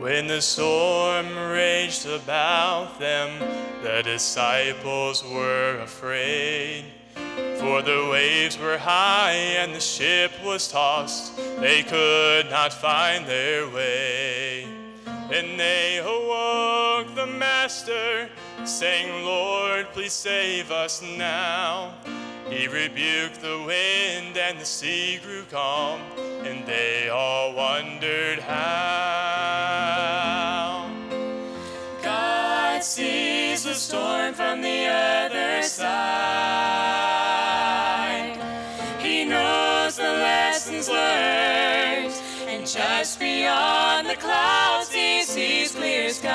When the storm raged about them, the disciples were afraid. For the waves were high and the ship was tossed, they could not find their way. And they awoke the Master, saying, Lord, please save us now. He rebuked the wind and the sea grew calm, God sees the storm from the other side. He knows the lessons learned, and just beyond the clouds he sees clear skies.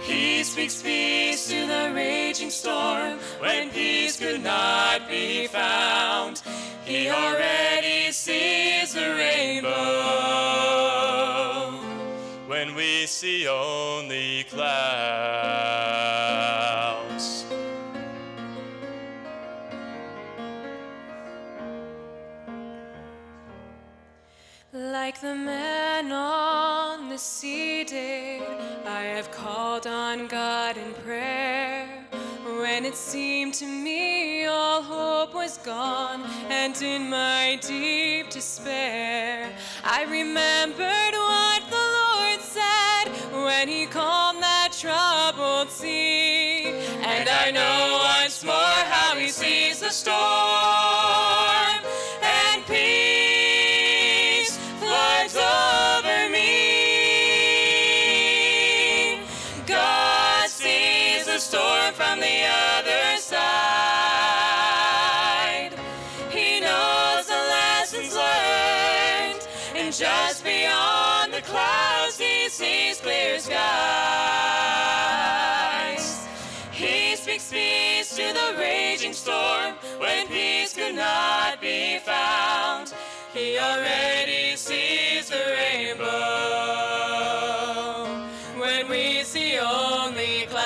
He speaks peace to the raging storm when peace could not be found. He already sees the rainbow see only clouds. Like the man on the sea did, I have called on God in prayer. When it seemed to me all hope was gone, and in my deep despair, I remembered sea. And I know once more how He sees the storm, and peace floods over me. God sees the storm from the other side. He knows the lessons learned, and just beyond the clouds, storm when peace could not be found. He already sees the rainbow when we see only clouds.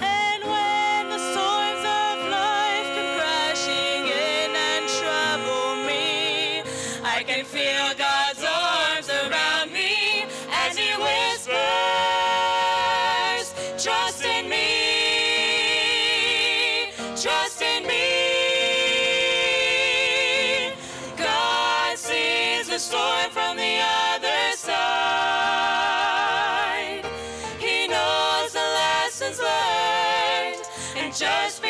And when the storms of life come crashing in and trouble me, I can feel God's arms around me as He whispers, Trust just beyond